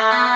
Tchau.